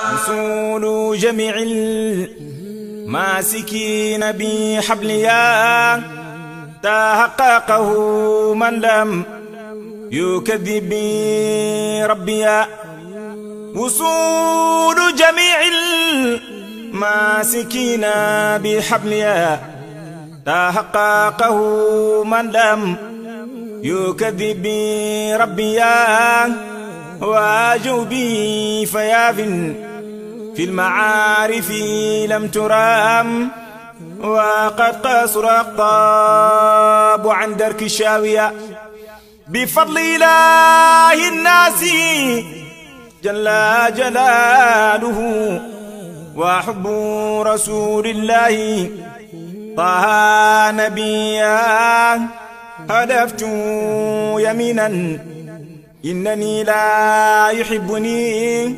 وصول جميع الماسكين بحبليا تحققه من لم يكذب بربيا وصول جميع الماسكين بحبليا تحققه من لم يكذب بربيا وأجوبي فياف في المعارف لم ترام وقد قصر أقطاب عن درك الشاوية بفضل إله الناس جل جلاله وحب رسول الله. طه نبيا هدفت يمينا إنني لا يحبني.